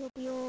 要不要